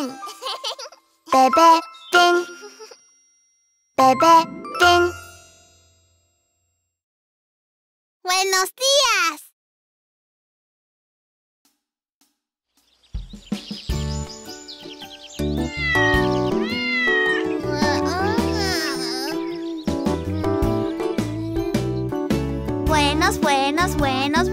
Bebé Fin. Bebé Fin. Buenos días. Buenos, buenos, buenos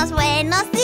buenos, buenos, días.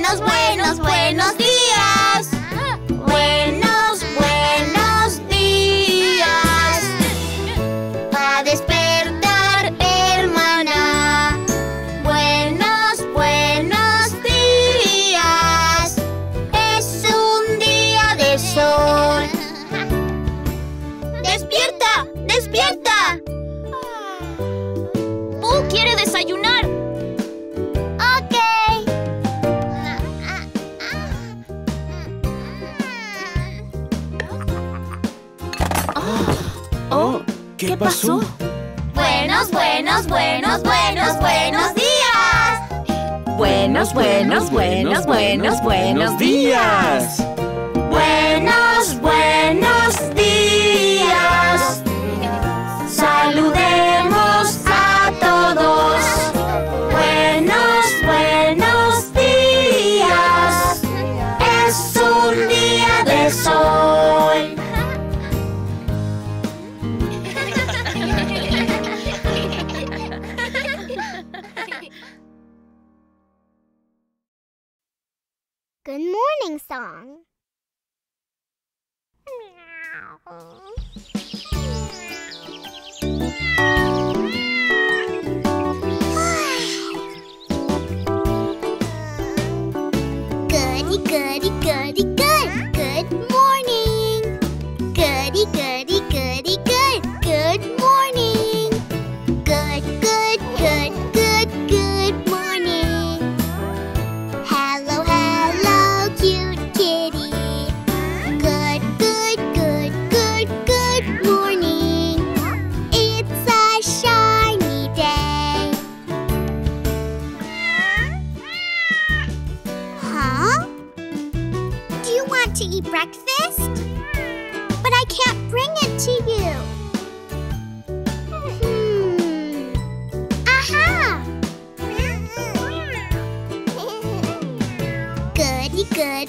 Buenos, buenos, buenos, días. Buenos, buenos días. A despertar, hermana. Buenos, buenos días. Es un día de sol. ¡Despierta! ¡Despierta! Pasó? Buenos, buenos, buenos, buenos, buenos días. Buenos, buenos, buenos, buenos, buenos días. Song. Goody, goody, goody, good. Good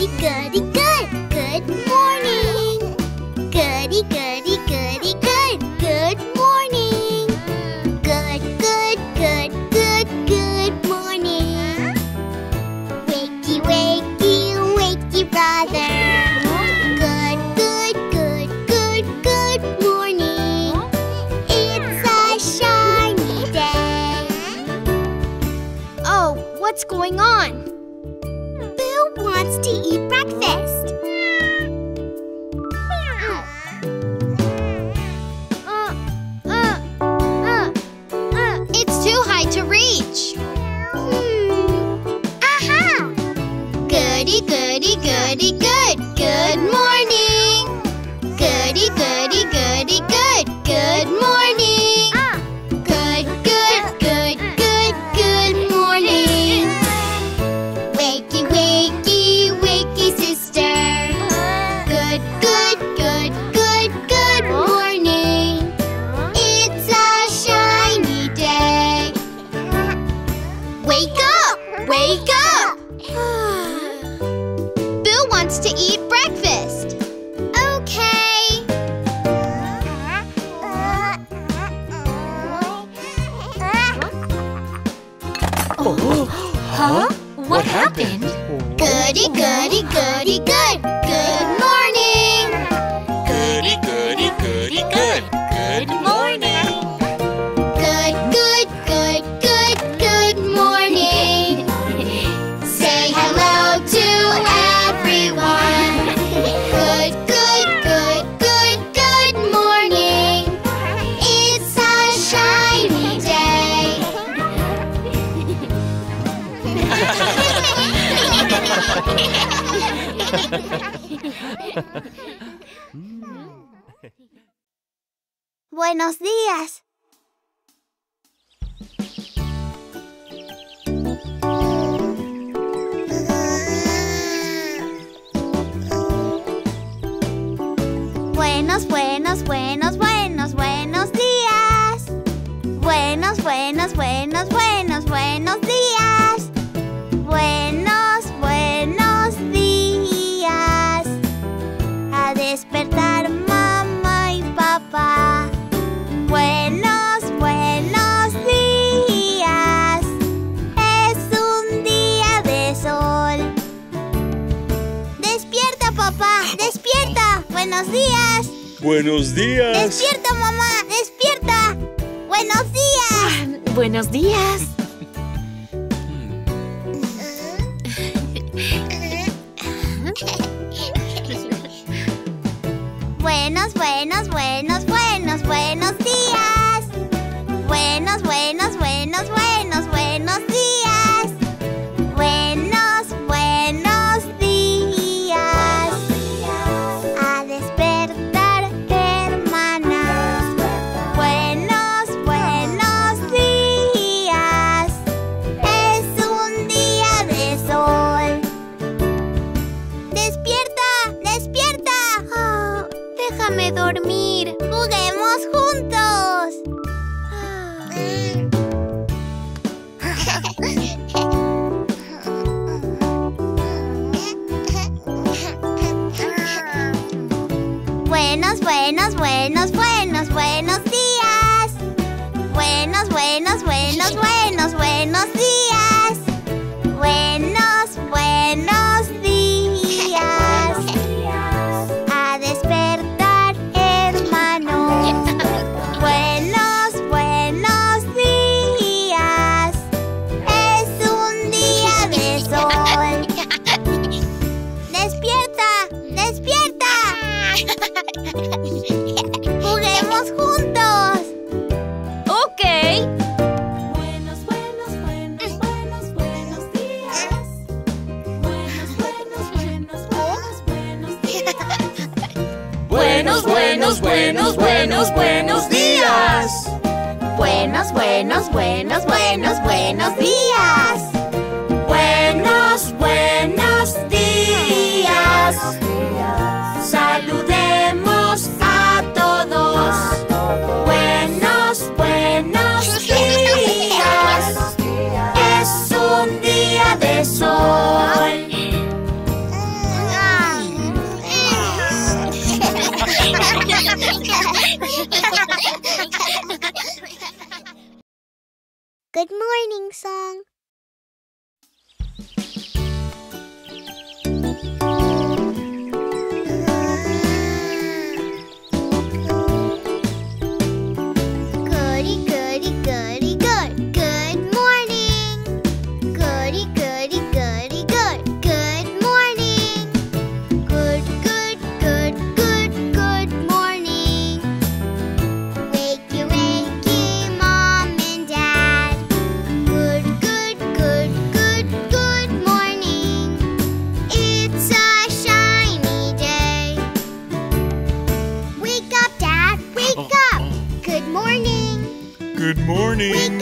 Goody, goody, good. Good morning. Goody, goody, goody, good. Good morning. Good, good, good, good, good morning. Wakey, wakey, wakey, brother. Good, good, good, good, good morning. It's a shiny day. Oh, what's going on? Wants to eat breakfast. Buenos días. Buenos, buenos, buenos, buenos, buenos días. Buenos, buenos, buenos, ¡Buenos días! ¡Buenos días! ¡Despierta, mamá! ¡Despierta! ¡Buenos días! Ah, ¡Buenos días! buenos, buenos, buenos. buenos, buenos, buenos, buenos, días. Buenos, buenos, buenos, buenos, buenos días. Buenos, buenos días. Saludemos. Good morning song. Morning.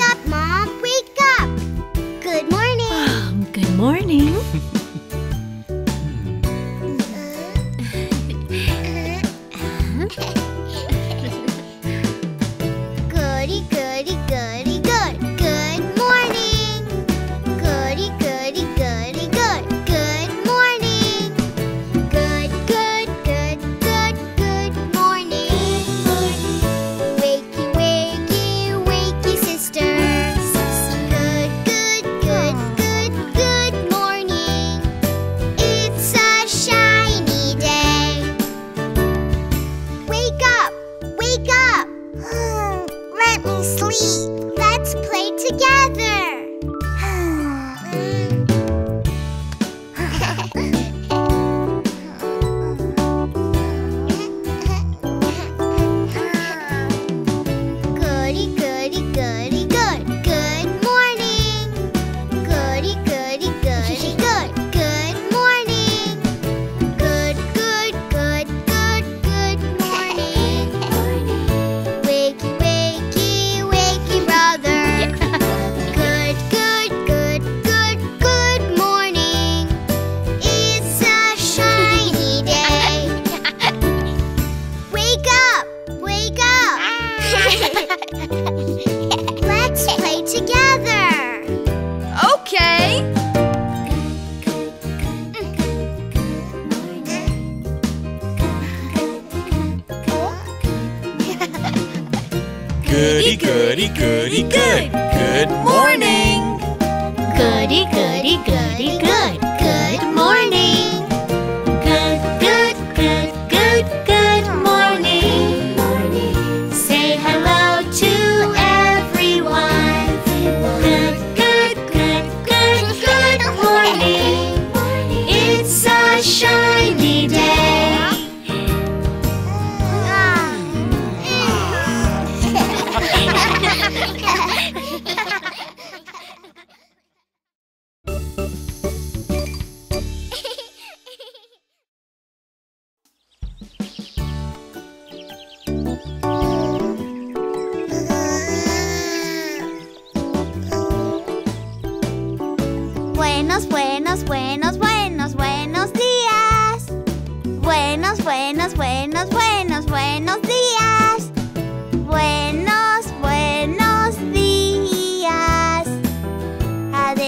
Goody, goody, goody, good. Good morning. Goody, goody, goody, good.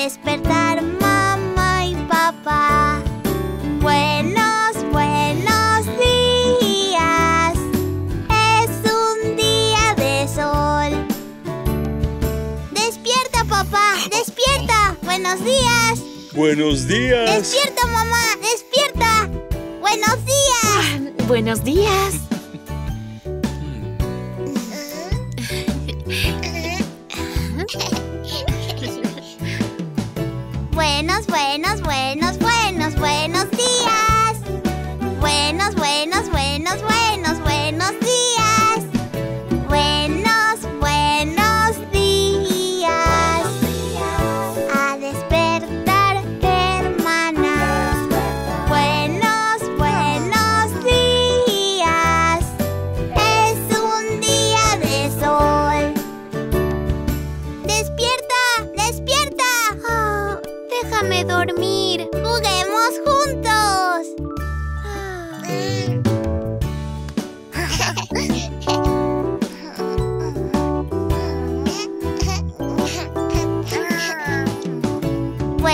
Despertar mamá y papá. Buenos, buenos días. Es un día de sol. Despierta, papá. Despierta. Buenos días. Buenos días. Despierta, mamá. Despierta. Buenos días. Buenos días. Buenos,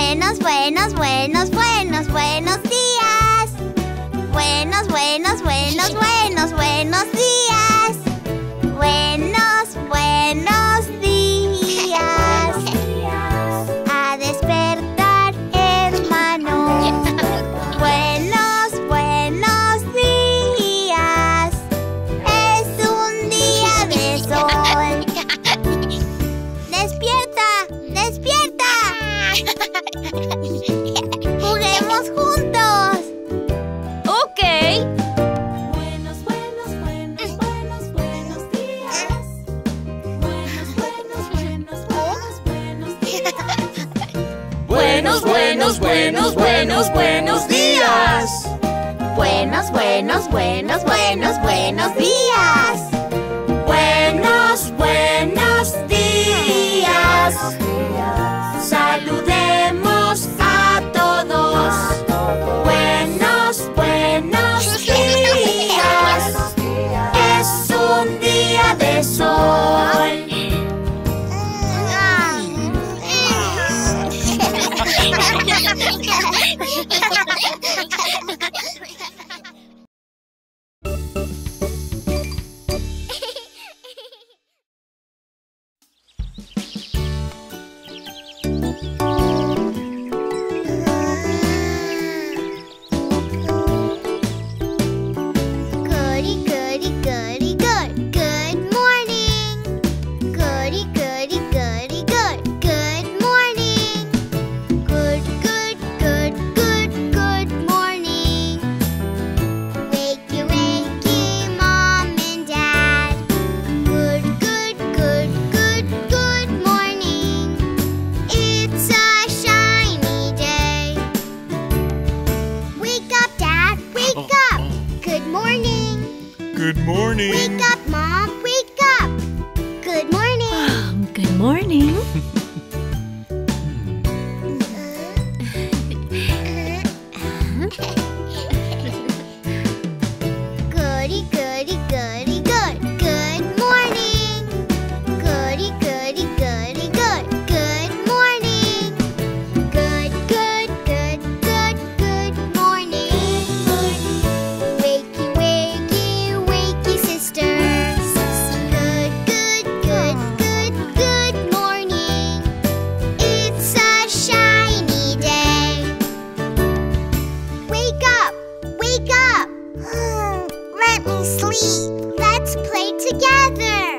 Buenos, buenos, buenos, buenos, buenos días. Buenos, buenos, buenos, buenos, buenos días. Buenos, buenos días. A despertar, hermano. Buenos, buenos días. Es un día de sol. ¡Despierta! ¡Despierta! ¡Juguemos juntos! Ok. Buenos, buenos, buenos, buenos, buenos días. Buenos, buenos, buenos, buenos, buenos días. Buenos, buenos, buenos, buenos, buenos días. Buenos, buenos, buenos, buenos, buenos días. Buenos, buenos días. Let me sleep. Let's play together.